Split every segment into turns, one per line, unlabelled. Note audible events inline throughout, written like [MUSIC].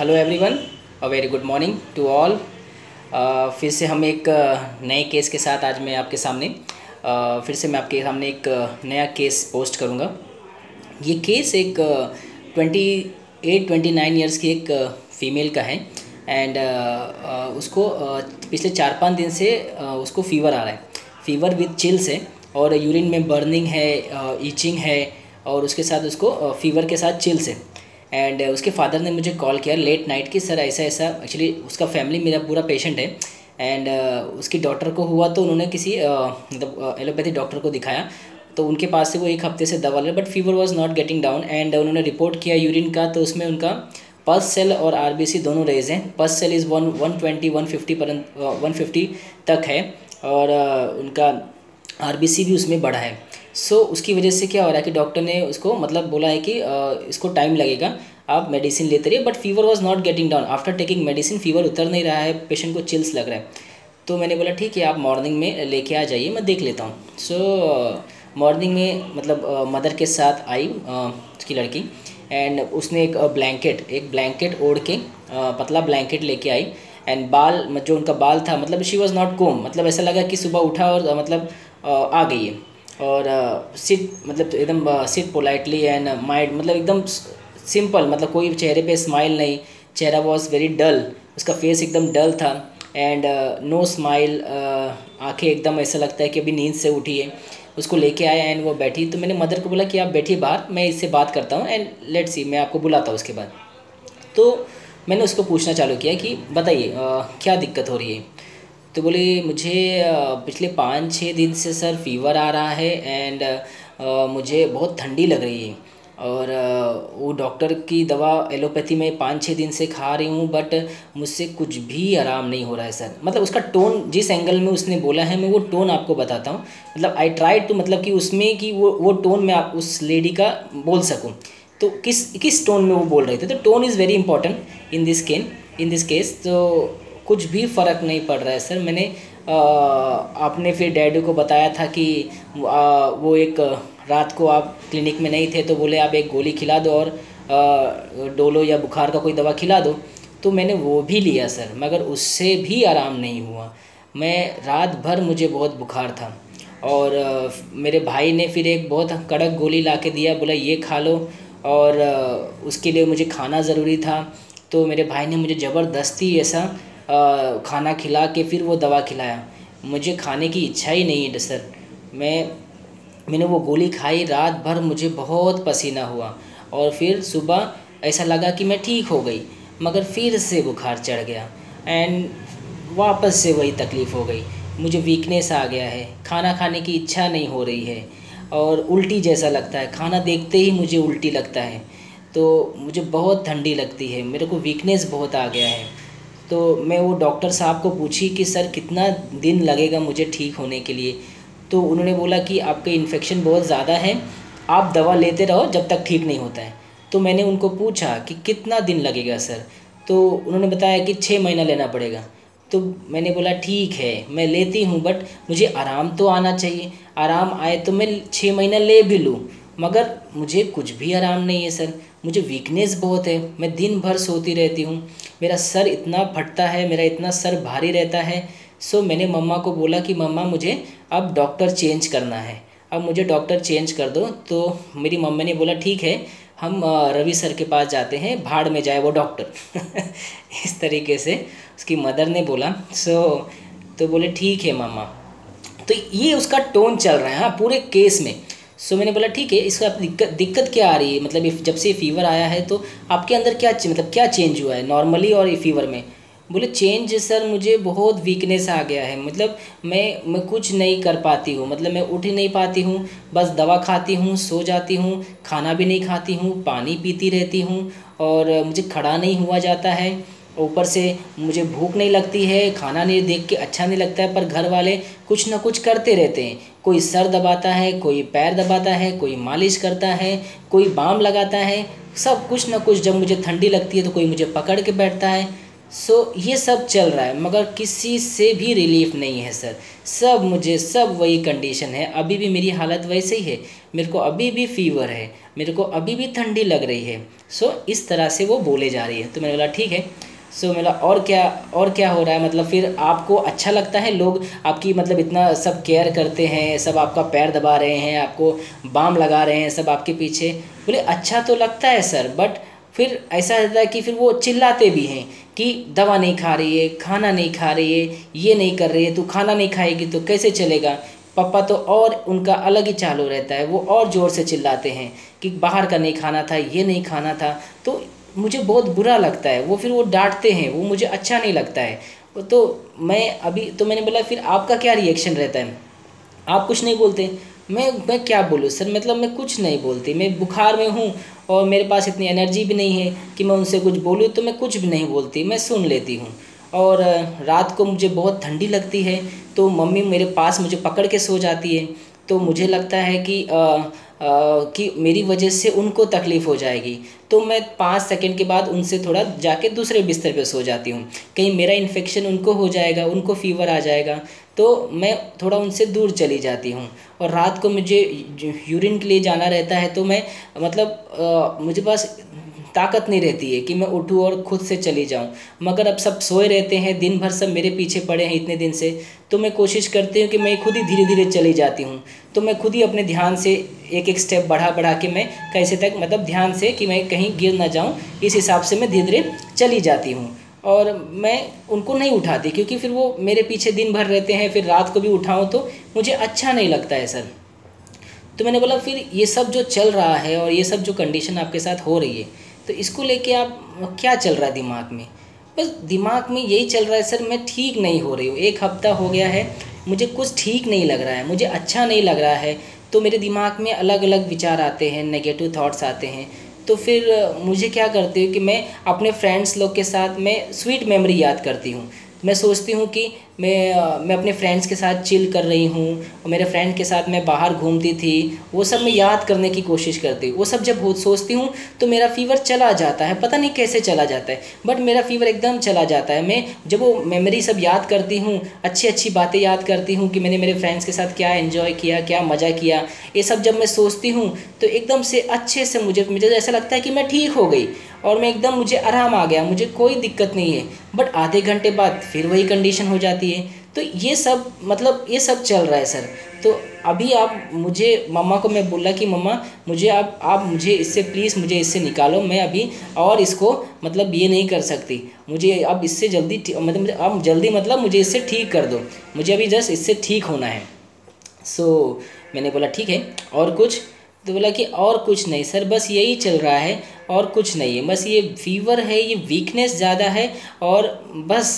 Hello everyone a very good morning to all फिर से हम एक uh, नए केस के साथ आज मैं आपके सामने uh, फिर से मैं आपके सामने एक uh, नया केस पोस्ट करूँगा। ये केस एक twenty eight twenty nine years की एक फ़ीमेल का है एंड uh, uh, उसको पिछले चार पाँच दिन से उसको फ़ीवर आ रहा है। फ़ीवर विथ चिल्स है और यूरिन में बर्निंग है ईचिंग है और उसके साथ उसको फ़ीवर के साथ चिल्स है। एंड uh, उसके फादर ने मुझे कॉल किया लेट नाइट कि सर ऐसा ऐसा एक्चुअली उसका फैमिली मेरा पूरा पेशेंट है. एंड uh, उसकी डॉक्टर को हुआ तो उन्होंने किसी uh, मतलब एलोपैथी डॉक्टर को दिखाया। तो उनके पास से वो एक हफ़्ते से दवा ले but fever was not getting down and उन्होंने रिपोर्ट किया यूरिन का तो उसमें उनका पल्स सेल और आरबीसी दोनों रेज हैं। Pulse cell is one one twenty one fifty पर वन फिफ्टी तक है। और उनका आरबीसी भी उसमें बढ़ा है। सो so, उसकी वजह से क्या हो रहा है कि डॉक्टर ने उसको मतलब बोला है कि आ, इसको टाइम लगेगा आप मेडिसिन लेते रहिए but fever was not getting down after taking medicine fever उतर नहीं रहा है पेशेंट को चिल्स लग रहा है। तो मैंने बोला ठीक है आप मॉर्निंग में लेके आ जाइए मैं देख लेता हूँ। सो so, मॉर्निंग में मतलब मदर के साथ आई उसकी लड़की एंड उसने एक ब्लैंकेट एक ब्लैंकेट ओढ़ के पतला ब्लैंकेट लेके आई एंड बाल जो उनका बाल था मतलब शी वॉज़ नॉट कोम मतलब ऐसा लगा कि सुबह उठा और मतलब आ गई है। और सिट मतलब एकदम सिट पोलाइटली एंड माइंड मतलब एकदम सिंपल मतलब कोई चेहरे पे स्माइल नहीं, चेहरा वॉज़ वेरी डल उसका फेस एकदम डल था एंड नो स्माइल आँखें एकदम ऐसा लगता है कि अभी नींद से उठी है। उसको लेके आया एंड वो बैठी तो मैंने मदर को बोला कि आप बैठिए बाहर, मैं इससे बात करता हूँ एंड लेट सी मैं आपको बुलाता हूँ उसके बाद। तो मैंने उसको पूछना चालू किया कि बताइए क्या दिक्कत हो रही है? तो बोले, मुझे पिछले पाँच छः दिन से सर फीवर आ रहा है एंड मुझे बहुत ठंडी लग रही है। और वो डॉक्टर की दवा एलोपैथी में पाँच छः दिन से खा रही हूँ बट मुझसे कुछ भी आराम नहीं हो रहा है, सर। मतलब उसका टोन जिस एंगल में उसने बोला है, मैं वो टोन आपको बताता हूँ। मतलब आई ट्राई टू मतलब कि उसमें कि वो वो टोन मैं आप उस लेडी का बोल सकूँ। तो किस किस टोन में वो बोल रहे थे? तो tone is very important in this can in this case तो कुछ भी फ़र्क नहीं पड़ रहा है सर। मैंने आ, आपने फिर डैडी को बताया था कि आ, वो एक रात को आप क्लिनिक में नहीं थे तो बोले आप एक गोली खिला दो और आ, डोलो या बुखार का कोई दवा खिला दो। तो मैंने वो भी लिया सर मगर उससे भी आराम नहीं हुआ। मैं रात भर मुझे बहुत बुखार था और आ, मेरे भाई ने फिर एक बहुत कड़क गोली ला के दिया बोला ये खा लो और आ, उसके लिए मुझे खाना ज़रूरी था। तो मेरे भाई ने मुझे ज़बरदस्ती ऐसा खाना खिला के फिर वो दवा खिलाया। मुझे खाने की इच्छा ही नहीं है सर मैं, मैंने वो गोली खाई, रात भर मुझे बहुत पसीना हुआ। और फिर सुबह ऐसा लगा कि मैं ठीक हो गई, मगर फिर से बुखार चढ़ गया। एंड वापस से वही तकलीफ़ हो गई। मुझे वीकनेस आ गया है, खाना खाने की इच्छा नहीं हो रही है। और उल्टी जैसा लगता है, खाना देखते ही मुझे उल्टी लगता है। तो मुझे बहुत ठंडी लगती है, मेरे को वीकनेस बहुत आ गया है। तो मैं वो डॉक्टर साहब को पूछी कि, सर, कितना दिन लगेगा मुझे ठीक होने के लिए? तो उन्होंने बोला कि, आपका इन्फेक्शन बहुत ज़्यादा है, आप दवा लेते रहो जब तक ठीक नहीं होता है। तो मैंने उनको पूछा कि, कितना दिन लगेगा, सर? तो उन्होंने बताया कि छः महीना लेना पड़ेगा। तो मैंने बोला, ठीक है, मैं लेती हूँ बट मुझे आराम तो आना चाहिए। आराम आए तो मैं छः महीना ले भी लूँ, मगर मुझे कुछ भी आराम नहीं है, सर। मुझे वीकनेस बहुत है, मैं दिन भर सोती रहती हूँ, मेरा सर इतना फटता है, मेरा इतना सर भारी रहता है। सो मैंने मम्मा को बोला कि मम्मा मुझे अब डॉक्टर चेंज करना है। अब मुझे डॉक्टर चेंज कर दो। तो मेरी मम्मी ने बोला, ठीक है, हम रवि सर के पास जाते हैं, भाड़ में जाए वो डॉक्टर [LAUGHS] इस तरीके से उसकी मदर ने बोला। सो तो बोले, ठीक है मामा तो ये उसका टोन चल रहा है हाँ पूरे केस में। सो मैंने बोला, ठीक है, इसका दिक्कत दिक्कत क्या आ रही है? मतलब जब से फीवर आया है तो आपके अंदर क्या मतलब क्या चेंज हुआ है नॉर्मली और फीवर में? बोले चेंज सर मुझे बहुत वीकनेस आ गया है। मतलब मैं मैं कुछ नहीं कर पाती हूँ। मतलब मैं उठ ही नहीं पाती हूँ, बस दवा खाती हूँ, सो जाती हूँ, खाना भी नहीं खाती हूँ, पानी पीती रहती हूँ और मुझे खड़ा नहीं हुआ जाता है। ऊपर से मुझे भूख नहीं लगती है, खाना नहीं, देख के अच्छा नहीं लगता है, पर घर वाले कुछ ना कुछ करते रहते हैं। कोई सर दबाता है कोई पैर दबाता है कोई मालिश करता है कोई बाम लगाता है सब कुछ ना कुछ जब मुझे ठंडी लगती है तो कोई मुझे पकड़ के बैठता है। सो so, ये सब चल रहा है मगर किसी से भी रिलीफ नहीं है सर सब मुझे सब वही कंडीशन है। अभी भी मेरी हालत वैसे ही है। मेरे को अभी भी फीवर है। मेरे को अभी भी ठंडी लग रही है। सो so, इस तरह से वो बोले जा रही है। तो मैंने बोला ठीक है। सो so, मेरा और क्या और क्या हो रहा है? मतलब फिर आपको अच्छा लगता है? लोग आपकी मतलब इतना सब केयर करते हैं सब आपका पैर दबा रहे हैं आपको बाम लगा रहे हैं सब आपके पीछे। बोले अच्छा तो लगता है सर बट फिर ऐसा रहता है कि फिर वो चिल्लाते भी हैं कि दवा नहीं खा रही है खाना नहीं खा रही है ये नहीं कर रही है तू खाना नहीं खाएगी तो कैसे चलेगा? पापा तो और उनका अलग ही चालू रहता है वो और ज़ोर से चिल्लाते हैं कि बाहर का नहीं खाना था ये नहीं खाना था। तो मुझे बहुत बुरा लगता है। वो फिर वो डांटते हैं वो मुझे अच्छा नहीं लगता है। तो मैं अभी तो मैंने बोला फिर आपका क्या रिएक्शन रहता है? आप कुछ नहीं बोलते। मैं मैं क्या बोलूँ? सर मतलब मैं कुछ नहीं बोलती। मैं बुखार में हूँ और मेरे पास इतनी एनर्जी भी नहीं है कि मैं उनसे कुछ बोलूँ तो मैं कुछ भी नहीं बोलती। मैं सुन लेती हूँ। और रात को मुझे बहुत ठंडी लगती है तो मम्मी मेरे पास मुझे पकड़ के सो जाती है। तो मुझे लगता है कि आ, कि मेरी वजह से उनको तकलीफ़ हो जाएगी। तो मैं पाँच सेकंड के बाद उनसे थोड़ा जाके दूसरे बिस्तर पे सो जाती हूँ। कहीं मेरा इन्फेक्शन उनको हो जाएगा उनको फीवर आ जाएगा तो मैं थोड़ा उनसे दूर चली जाती हूँ। और रात को मुझे यूरिन के लिए जाना रहता है तो मैं मतलब आ, मुझे पास ताकत नहीं रहती है कि मैं उठूँ और खुद से चली जाऊँ। मगर अब सब सोए रहते हैं, दिन भर सब मेरे पीछे पड़े हैं इतने दिन से तो मैं कोशिश करती हूँ कि मैं खुद ही धीरे धीरे चली जाती हूँ। तो मैं खुद ही अपने ध्यान से एक एक स्टेप बढ़ा बढ़ा के मैं कैसे तक मतलब ध्यान से कि मैं कहीं गिर ना जाऊँ, इस हिसाब से मैं धीरे धीरे चली जाती हूँ। और मैं उनको नहीं उठाती, क्योंकि फिर वो मेरे पीछे दिन भर रहते हैं, फिर रात को भी उठाऊँ तो मुझे अच्छा नहीं लगता है सर। तो मैंने बोला, फिर ये सब जो चल रहा है और ये सब जो कंडीशन आपके साथ हो रही है तो इसको लेके आप, क्या चल रहा है दिमाग में? बस दिमाग में यही चल रहा है, सर, मैं ठीक नहीं हो रही हूँ। एक हफ़्ता हो गया है, मुझे कुछ ठीक नहीं लग रहा है, मुझे अच्छा नहीं लग रहा है। तो मेरे दिमाग में अलग अलग विचार आते हैं नेगेटिव थाट्स आते हैं। तो फिर, मुझे क्या करती हूँ कि मैं अपने फ्रेंड्स लोग के साथ, मैं स्वीट मेमोरी याद करती हूँ? मैं सोचती हूँ कि मैं मैं अपने फ्रेंड्स के साथ चिल कर रही हूँ मेरे फ्रेंड के साथ मैं बाहर घूमती थी, वो सब मैं याद करने की कोशिश करती। हूँ वो सब जब बहुत सोचती हूँ तो मेरा फीवर चला जाता है। पता नहीं कैसे चला जाता है बट मेरा फीवर एकदम चला जाता है। मैं जब वो मेमोरी सब याद करती हूँ अच्छी अच्छी बातें याद करती हूँ कि मैंने मेरे फ्रेंड्स के साथ क्या इन्जॉय किया, क्या मज़ा किया, ये सब जब मैं सोचती हूँ तो एकदम से अच्छे से मुझे मुझे ऐसा लगता है कि मैं ठीक हो गई। और मैं एकदम मुझे आराम आ गया मुझे कोई दिक्कत नहीं है। बट आधे घंटे बाद फिर वही कंडीशन हो जाती है। तो ये सब मतलब ये सब चल रहा है सर। तो अभी आप मुझे मम्मा को मैं बोला कि मम्मा मुझे आप आप मुझे इससे प्लीज़ मुझे इससे निकालो। मैं अभी और इसको मतलब ये नहीं कर सकती। मुझे अब इससे जल्दी मतलब अब जल्दी मतलब मुझे इससे ठीक कर दो। मुझे अभी जस्ट इससे ठीक होना है। सो so, मैंने बोला ठीक है और कुछ? तो बोला कि और कुछ नहीं सर बस यही चल रहा है। और कुछ नहीं है। बस ये फीवर है, ये वीकनेस ज़्यादा है और बस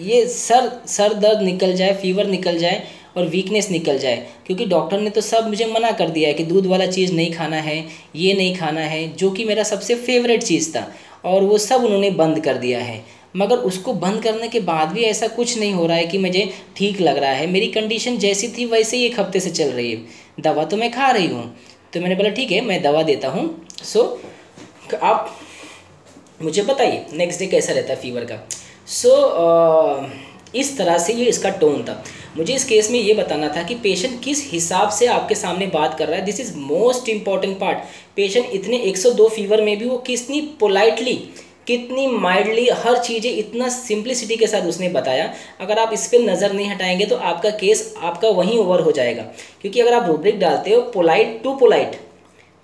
ये सर सर दर्द निकल जाए फीवर निकल जाए और वीकनेस निकल जाए। क्योंकि डॉक्टर ने तो सब मुझे मना कर दिया है कि दूध वाला चीज़ नहीं खाना है, ये नहीं खाना है, जो कि मेरा सबसे फेवरेट चीज़ था और वो सब उन्होंने बंद कर दिया है। मगर उसको बंद करने के बाद भी ऐसा कुछ नहीं हो रहा है कि मुझे ठीक लग रहा है। मेरी कंडीशन जैसी थी, वैसे ही एक हफ़्ते से चल रही है। दवा तो मैं खा रही हूँ। तो मैंने बोला, ठीक है, मैं दवा देता हूँ। सो आप मुझे बताइए नेक्स्ट डे कैसा रहता है फीवर का? सो so, इस तरह से ये इसका टोन था। मुझे इस केस में ये बताना था कि पेशेंट किस हिसाब से आपके सामने बात कर रहा है। This is most important part patient इतने 102 फीवर में भी वो कितनी पोलाइटली कितनी माइल्डली हर चीज़ें इतना सिंप्लिसिटी के साथ उसने बताया। अगर आप इस पर नज़र नहीं हटाएँगे तो आपका केस आपका वहीं ओवर हो जाएगा। क्योंकि अगर आप रूब्रिक डालते हो पोलाइट टू पोलाइट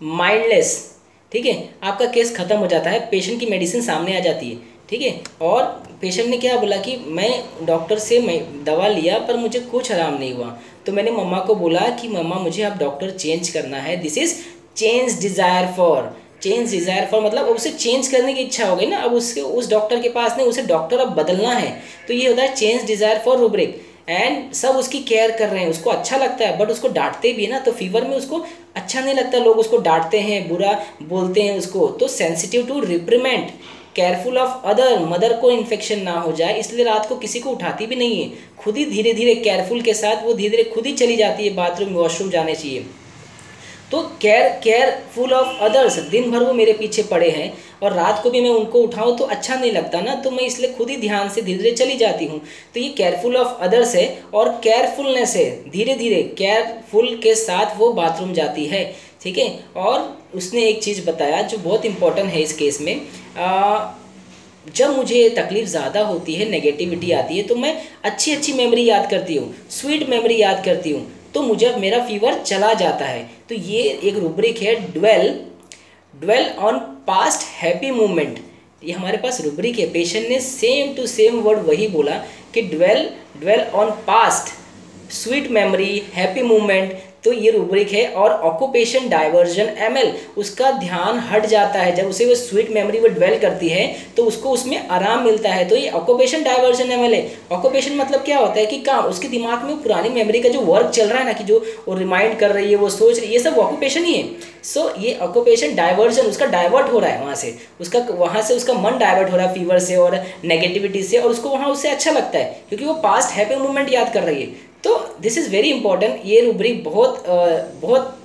माइंडलेस ठीक है? आपका केस ख़त्म हो जाता है पेशेंट की मेडिसिन सामने आ जाती है, ठीक है? और पेशेंट ने क्या बोला कि, मैं डॉक्टर से मैं दवा लिया, पर मुझे कुछ आराम नहीं हुआ। तो मैंने मम्मा को बोला कि, मम्मा, मुझे अब डॉक्टर चेंज करना है। This is change desire for change desire for मतलब अब उसे चेंज करने की इच्छा हो गई ना, अब उसके, उस डॉक्टर के पास नहीं, उसे डॉक्टर अब बदलना है। तो ये होता है change desire for rubric and सब उसकी केयर कर रहे हैं। उसको अच्छा लगता है बट उसको डांटते भी है ना तो फीवर में उसको अच्छा नहीं लगता। लोग उसको डांटते हैं, बुरा बोलते हैं उसको। तो sensitive to reprimand careful of other mother को इन्फेक्शन ना हो जाए, इसलिए रात को किसी को उठाती भी नहीं है। खुद ही धीरे धीरे केयरफुल के साथ, वो धीरे धीरे खुद ही चली जाती है बाथरूम वॉशरूम जाने चाहिए। तो केयर केयरफुल ऑफ़ अदर्स दिन भर वो मेरे पीछे पड़े हैं और रात को भी मैं उनको उठाऊँ तो अच्छा नहीं लगता ना तो मैं इसलिए खुद ही ध्यान से धीरे धीरे चली जाती हूँ। तो ये केयरफुल ऑफ़ अदर्स है और केयरफुलनेस है। धीरे धीरे केयरफुल के साथ वो बाथरूम जाती है ठीक है? और उसने एक चीज़ बताया जो बहुत इंपॉर्टेंट है इस केस में। आ, जब मुझे तकलीफ़ ज़्यादा होती है नेगेटिविटी आती है तो मैं अच्छी अच्छी मेमोरी याद करती हूँ स्वीट मेमोरी याद करती हूँ। तो मुझे मेरा फीवर चला जाता है। तो ये एक रूब्रिक है dwell dwell on past happy movement ये हमारे पास रूब्रिक है। पेशेंट ने सेम टू सेम वर्ड वही बोला कि dwell dwell on past sweet memory happy movement तो ये रूब्रिक है और ऑक्यूपेशन डाइवर्जन एमएल उसका ध्यान हट जाता है। जब उसे वो स्वीट मेमोरी वो ड्वेल करती है तो उसको उसमें आराम मिलता है। तो ये ऑक्यूपेशन डाइवर्जन एमएल है। ऑक्यूपेशन मतलब क्या होता है कि काम उसके दिमाग में पुरानी मेमोरी का जो वर्क चल रहा है ना कि जो वो रिमाइंड कर रही है वो सोच रही है ये सब ऑक्यूपेशन ही है। सो so, ये ऑक्यूपेशन डाइवर्जन उसका डाइवर्ट हो रहा है वहाँ से। उसका वहाँ से उसका मन डाइवर्ट हो रहा है फीवर से और नेगेटिविटी से और उसको वहाँ उससे अच्छा लगता है क्योंकि वो पास्ट हैप्पी मोमेंट याद कर रही है। तो दिस इज़ वेरी इंपॉर्टेंट ये रूबरी बहुत बहुत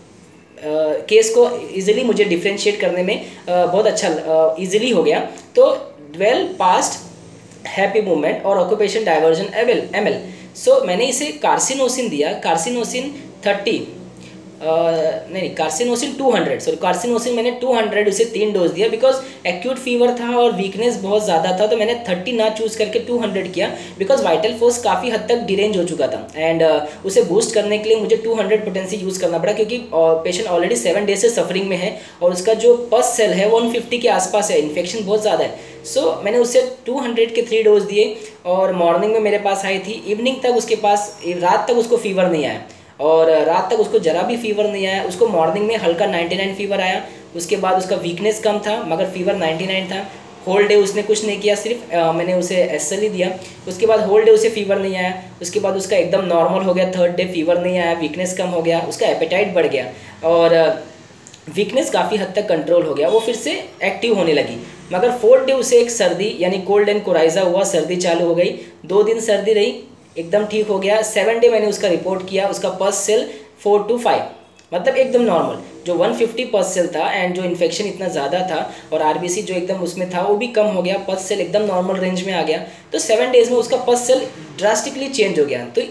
केस को इजीली मुझे डिफ्रेंशिएट करने में बहुत अच्छा इजीली हो गया। तो ड्वेल पास्ट हैप्पी मूवमेंट और occupation diversion avail M so मैंने इसे कार्सिनोसिन दिया। कार्सिनोसिन थर्टी नहीं कार्सिनोसिन 200 सॉरी कार्सिनोसिन मैंने 200 उसे तीन डोज दिया बिकॉज़ एक्यूट फीवर था और वीकनेस बहुत ज़्यादा था तो मैंने 30 ना चूज़ करके 200 किया बिकॉज़ वाइटल फोर्स काफ़ी हद तक डिरेंज हो चुका था. एंड uh, उसे बूस्ट करने के लिए मुझे 200 पोटेंसी यूज़ करना पड़ा क्योंकि पेशेंट ऑलरेडी सेवन डेज़ से सफरिंग में है और उसका जो पस सेल है वन के आसपास है इन्फेक्शन बहुत ज़्यादा है. सो so, मैंने उससे 200 के थ्री डोज दिए और मॉर्निंग में मेरे पास आई थी इवनिंग तक उसके पास रात तक उसको फीवर नहीं आया. और रात तक उसको ज़रा भी फीवर नहीं आया। उसको मॉर्निंग में हल्का 99 फीवर आया। उसके बाद उसका वीकनेस कम था मगर फीवर 99 था। होल डे उसने कुछ नहीं किया सिर्फ़ आ, मैंने उसे एसएल ही दिया। उसके बाद होल डे उसे फीवर नहीं आया। उसके बाद उसका एकदम नॉर्मल हो गया। थर्ड डे फीवर नहीं आया वीकनेस कम हो गया उसका एपेटाइट बढ़ गया। और वीकनेस काफ़ी हद तक कंट्रोल हो गया। वो फिर से एक्टिव होने लगी। मगर फोर्थ डे उसे एक सर्दी यानी कोल्ड एंड कोराइजा हुआ सर्दी चालू हो गई। दो दिन सर्दी रही एकदम ठीक हो गया। सेवन डे मैंने उसका रिपोर्ट किया उसका पस सेल फोर टू फाइव मतलब एकदम नॉर्मल जो 150 पस सेल था एंड जो इन्फेक्शन इतना ज़्यादा था और आरबीसी जो एकदम उसमें था वो भी कम हो गया। पस सेल एकदम नॉर्मल रेंज में आ गया। तो सेवन डेज़ में उसका पस सेल ड्रास्टिकली चेंज हो गया। तो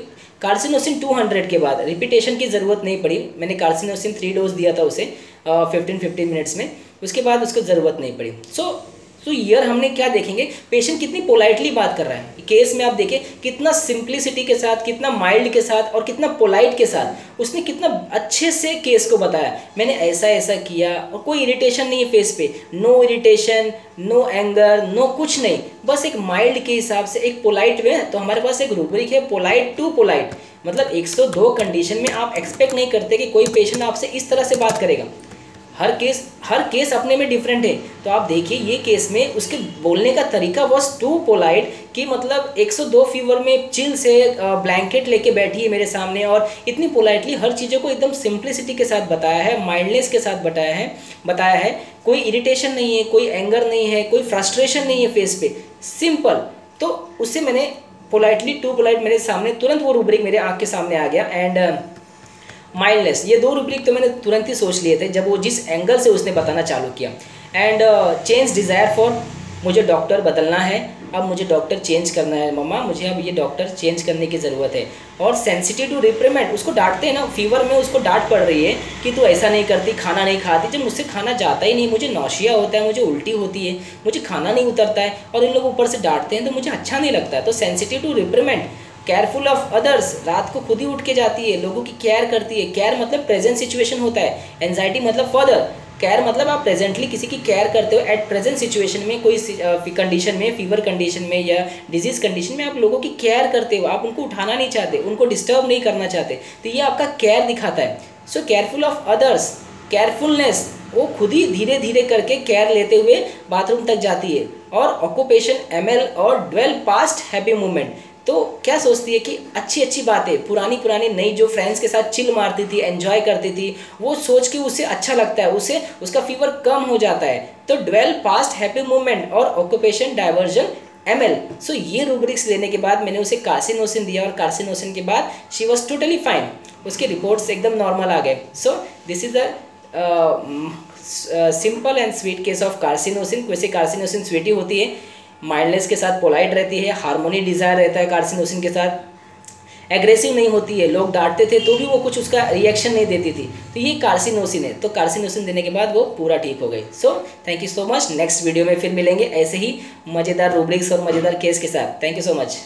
कार्सिनोसिन 200 के बाद रिपीटेशन की ज़रूरत नहीं पड़ी। मैंने कार्सिनोसिन थ्री डोज दिया था उसे फिफ्टीन फिफ्टीन मिनट्स में। उसके बाद उसको ज़रूरत नहीं पड़ी। सो so, तो ईयर हमने क्या देखेंगे? पेशेंट कितनी पोलाइटली बात कर रहा है। केस में आप देखें, कितना सिंप्लिसिटी के साथ, कितना माइल्ड के साथ और कितना पोलाइट के साथ उसने कितना अच्छे से केस को बताया। मैंने ऐसा ऐसा किया और कोई इरिटेशन नहीं है फेस पे। No irritation no anger no कुछ नहीं। बस एक माइल्ड के हिसाब से, एक पोलाइट वे तो हमारे पास एक रूबरिक है पोलाइट टू पोलाइट मतलब 102 कंडीशन में आप एक्सपेक्ट नहीं करते कि कोई पेशेंट आपसे इस तरह से बात करेगा। हर केस हर केस अपने में डिफरेंट है। तो आप देखिए, ये केस में उसके बोलने का तरीका वॉज़ टू पोलाइट कि मतलब 102 फीवर में चिल से ब्लैंकेट लेके बैठी है मेरे सामने और इतनी पोलाइटली हर चीज़ों को एकदम सिंप्लिसिटी के साथ बताया है माइंडनेस के साथ बताया है बताया है। कोई इरिटेशन नहीं है, कोई एंगर नहीं है, कोई फ्रस्ट्रेशन नहीं है फेस पे। सिंपल तो उससे मैंने पोलाइटली टू पोलाइट मेरे सामने तुरंत वो रूबरिक मेरे आँख के सामने आ गया एंड माइंडलेस ये दो रूब्रिक तो मैंने तुरंत ही सोच लिए थे, जब वो जिस एंगल से उसने बताना चालू किया। एंड चेंज डिज़ायर फॉर मुझे डॉक्टर बदलना है। अब मुझे डॉक्टर चेंज करना है, मम्मा। मुझे अब ये डॉक्टर चेंज करने की ज़रूरत है। और सेंसिटिव टू रिप्रेमेंट उसको डांटते हैं ना फीवर में उसको डांट पड़ रही है कि तू ऐसा नहीं करती, खाना नहीं खाती। जब मुझसे खाना जाता ही नहीं, मुझे नौशिया होता है, मुझे उल्टी होती है, मुझे खाना नहीं उतरता है। और इन लोग ऊपर से डांटते हैं तो मुझे अच्छा नहीं लगता। है तो sensitive to reprimand careful of others रात को खुद ही उठ के जाती है, लोगों की केयर करती है। केयर मतलब प्रेजेंट सिचुएशन होता है। एनजाइटी मतलब फर्दर केयर मतलब आप प्रेजेंटली किसी की केयर करते हो। एट प्रेजेंट सिचुएशन में, कोई कंडीशन में फीवर कंडीशन में या डिज़ीज़ कंडीशन में आप लोगों की केयर करते हो। आप उनको उठाना नहीं चाहते, उनको डिस्टर्ब नहीं करना चाहते। तो ये आपका केयर दिखाता है। So careful of others carefulness वो खुद ही धीरे धीरे करके केयर लेते हुए बाथरूम तक जाती है। और ऑक्यूपेशन एम और ड्वेल पास्ट हैप्पी मूवमेंट तो क्या सोचती है कि अच्छी अच्छी बातें, पुरानी पुरानी नई जो फ्रेंड्स के साथ चिल मारती थी एंजॉय करती थी, वो सोच के उसे अच्छा लगता है, उसे, उसका फीवर कम हो जाता है। तो ड्वेल पास्ट हैप्पी मूवमेंट और occupation diversion M L so ये रूब्रिक्स लेने के बाद मैंने उसे कार्सिनोसिन दिया और कार्सिनोसिन के बाद शी वॉज़ टोटली फाइन उसके रिपोर्ट्स एकदम नॉर्मल आ गए। So this is the simple and sweet case of carcinosin वैसे कार्सिनोसिन स्वीटी होती है। माइल्डनेस के साथ पोलाइट रहती है हारमोनी डिज़ायर रहता है कार्सिनोसिन के साथ। एग्रेसिव नहीं होती है, लोग डांटते थे तो भी वो कुछ उसका रिएक्शन नहीं देती थी। तो ये कार्सिनोसिन है। तो कार्सिनोसिन देने के बाद वो पूरा ठीक हो गई। So thank you so much next video में फिर मिलेंगे ऐसे ही मज़ेदार रूब्रिक्स और मज़ेदार केस के साथ। Thank you so much